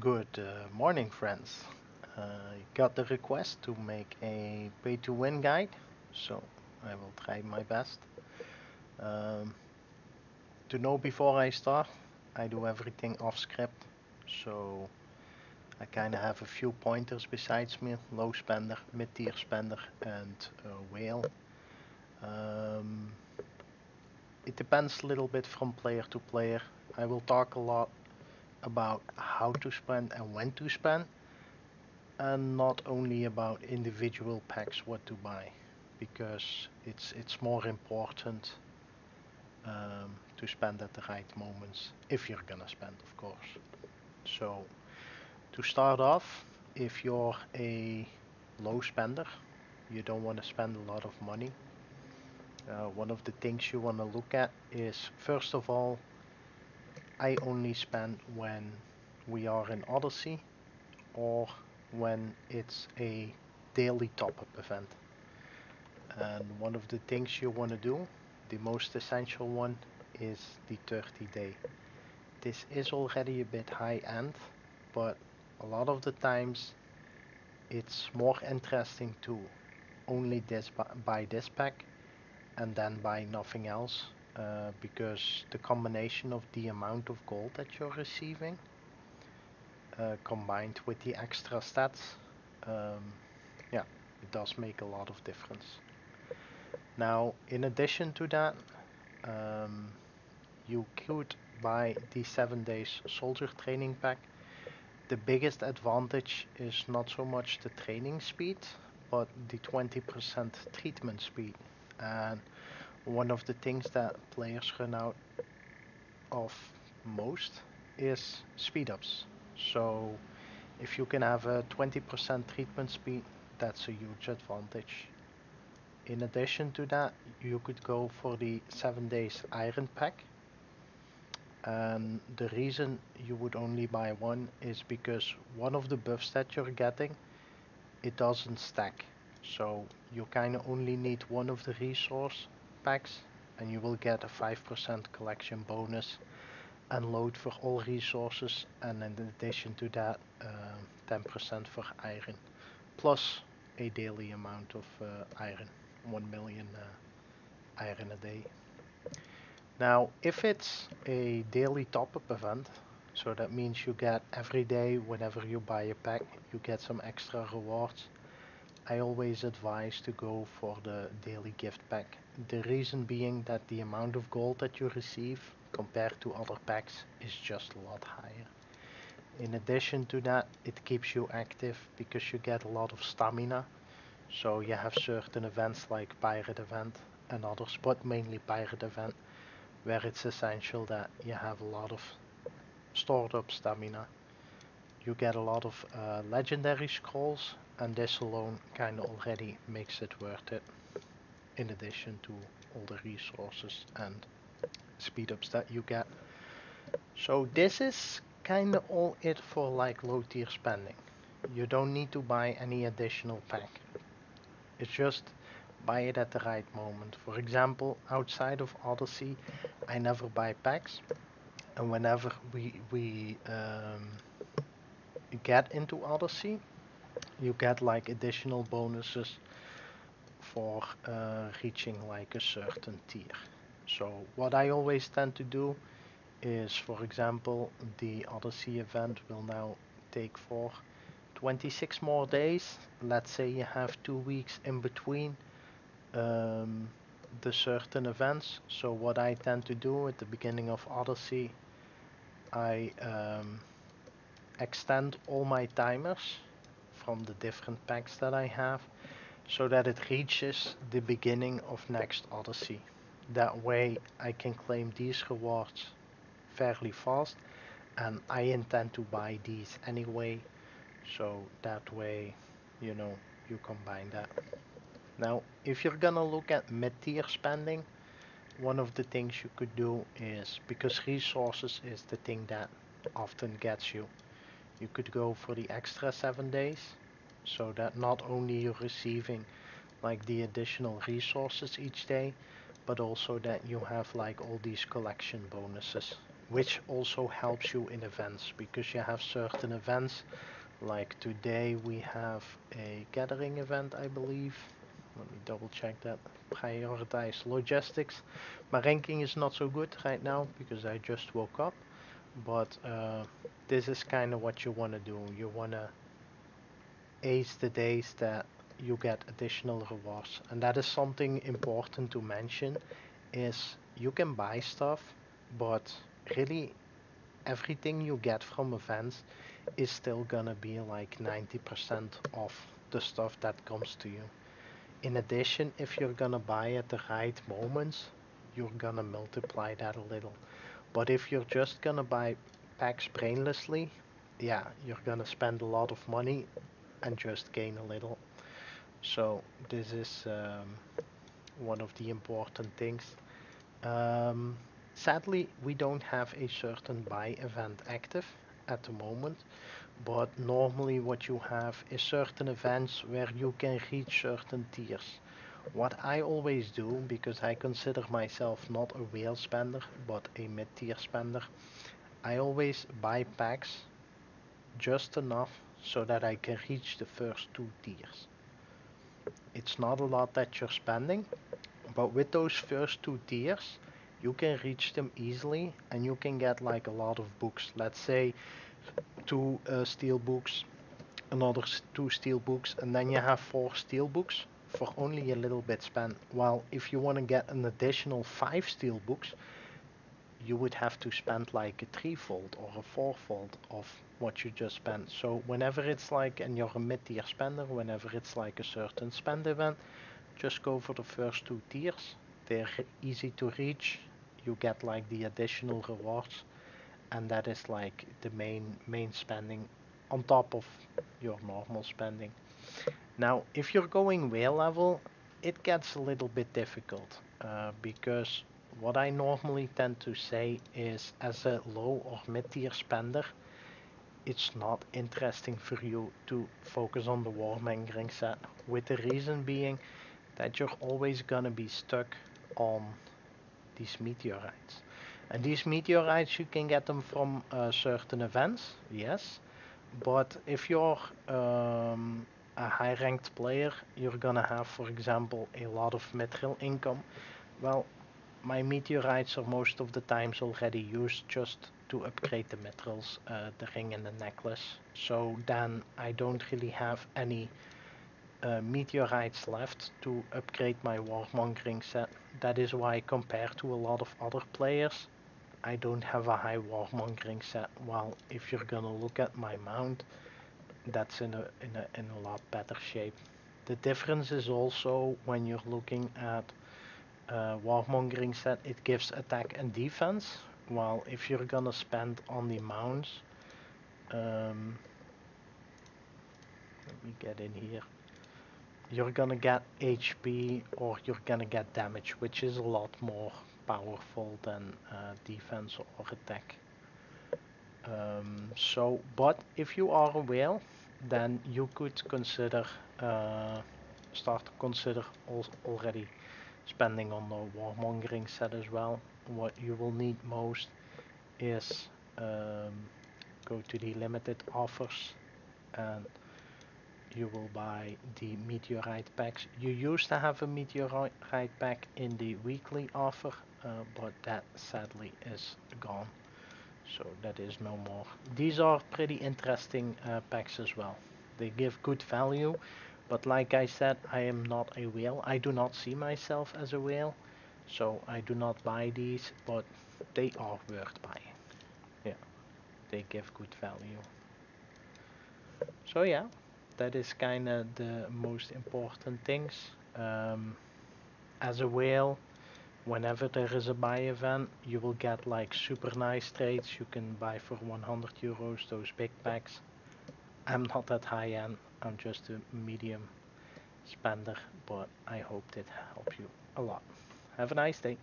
Good uh, morning, friends. I got the request to make a pay to win guide, so I will try my best. Um, to know before I start, I do everything off script, so I kind of have a few pointers besides me low spender, mid tier spender, and whale. Um, it depends a little bit from player to player. I will talk a lot about how to spend and when to spend, and not only about individual packs what to buy, because it's it's more important um, to spend at the right moments if you're gonna spend, of course. So to start off, if you're a low spender, you don't want to spend a lot of money. Uh, one of the things you want to look at is first of all I only spend when we are in Odyssey or when it's a daily top-up event. And one of the things you want to do, the most essential one, is the 30 day. This is already a bit high end, but a lot of the times it's more interesting to only this buy this pack and then buy nothing else uh, because the combination of the amount of gold that you're receiving uh, combined with the extra stats um, yeah it does make a lot of difference. Now in addition to that um, you could buy the 7 days soldier training pack. The biggest advantage is not so much the training speed but the 20% treatment speed. And one of the things that players run out of most is speed ups. So if you can have a 20% treatment speed, that's a huge advantage. In addition to that, you could go for the 7 days iron pack. And the reason you would only buy one is because one of the buffs that you're getting, it doesn't stack. So you kind of only need one of the resource packs and you will get a 5% collection bonus and load for all resources and in addition to that 10% uh, for iron plus a daily amount of uh, iron 1 million uh, iron a day. Now if it's a daily top-up event so that means you get every day whenever you buy a pack you get some extra rewards I always advise to go for the daily gift pack. The reason being that the amount of gold that you receive compared to other packs is just a lot higher. In addition to that, it keeps you active because you get a lot of stamina. So you have certain events like Pirate Event and others, but mainly Pirate Event, where it's essential that you have a lot of stored up stamina. You get a lot of uh, legendary scrolls and this alone kinda already makes it worth it in addition to all the resources and speed ups that you get. So this is kinda all it for like low tier spending. You don't need to buy any additional pack. It's just buy it at the right moment. For example outside of Odyssey I never buy packs. And whenever we we um, get into Odyssey you get like additional bonuses for uh, reaching like a certain tier. So what I always tend to do is for example the Odyssey event will now take for 26 more days. Let's say you have two weeks in between um, the certain events. So what I tend to do at the beginning of Odyssey I um, extend all my timers from the different packs that I have so that it reaches the beginning of next Odyssey. That way I can claim these rewards fairly fast and I intend to buy these anyway so that way you know you combine that. Now if you're gonna look at mid-tier spending one of the things you could do is because resources is the thing that often gets you you could go for the extra 7 days. So that not only you're receiving like the additional resources each day but also that you have like all these collection bonuses which also helps you in events because you have certain events like today we have a gathering event I believe. Let me double check that. Prioritize logistics. My ranking is not so good right now because I just woke up but uh, this is kind of what you want to do. You want to ace the days that you get additional rewards. And that is something important to mention is you can buy stuff but really everything you get from events is still gonna be like 90% of the stuff that comes to you. In addition if you're gonna buy at the right moments you're gonna multiply that a little but if you're just gonna buy packs brainlessly yeah you're gonna spend a lot of money and just gain a little. So this is um, one of the important things. Um, sadly we don't have a certain buy event active at the moment but normally what you have is certain events where you can reach certain tiers what I always do because I consider myself not a whale spender but a mid-tier spender I always buy packs just enough so that I can reach the first two tiers. It's not a lot that you're spending but with those first two tiers you can reach them easily and you can get like a lot of books. Let's say two uh, steel books another two steel books and then you have four steel books for only a little bit spent while if you want to get an additional five steel books you would have to spend like a threefold or a fourfold of what you just spent. So whenever it's like and you're a mid-tier spender whenever it's like a certain spend event just go for the first two tiers. They're easy to reach. You get like the additional rewards and that is like the main main spending on top of your normal spending now if you're going whale level it gets a little bit difficult uh, because what I normally tend to say is as a low or mid tier spender it's not interesting for you to focus on the warmongering set with the reason being that you're always gonna be stuck on these meteorites. And these meteorites, you can get them from uh, certain events, yes. But if you're um, high ranked player, you're gonna have, for example, a lot of mithril income. Well, my meteorites are most of the times already used just to upgrade the mithrils, uh, the ring and the necklace. So then I don't really have any uh, meteorites left to upgrade my warmongering set. That is why compared to a lot of other players, I don't have a high warmongering set. While if you're gonna look at my mount, that's in a, in a, in a lot better shape. The difference is also when you're looking at uh, warmongering set, it gives attack and defense. While if you're gonna spend on the mounts, um, let me get in here you're gonna get HP or you're gonna get damage, which is a lot more powerful than uh, defense or attack. Um, so, but if you are a whale, then you could consider, uh, start to consider al already spending on the warmongering set as well. What you will need most is um, go to the limited offers and you will buy the meteorite packs. You used to have a meteorite pack in the weekly offer, uh, but that sadly is gone. So that is no more. These are pretty interesting uh, packs as well. They give good value, but like I said, I am not a whale. I do not see myself as a whale, so I do not buy these, but they are worth buying. Yeah, they give good value. So yeah, that is kind of the most important things. Um, as a whale, whenever there is a buy event, you will get like super nice trades. You can buy for 100 euros those big packs. I'm not that high end, I'm just a medium spender, but I hope that helped you a lot. Have a nice day.